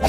you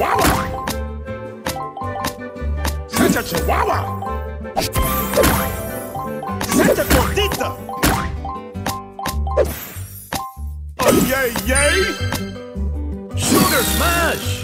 chihuahua. Such a chihuahua. Such a gordita. Oh, yay, yay. Shooter smash.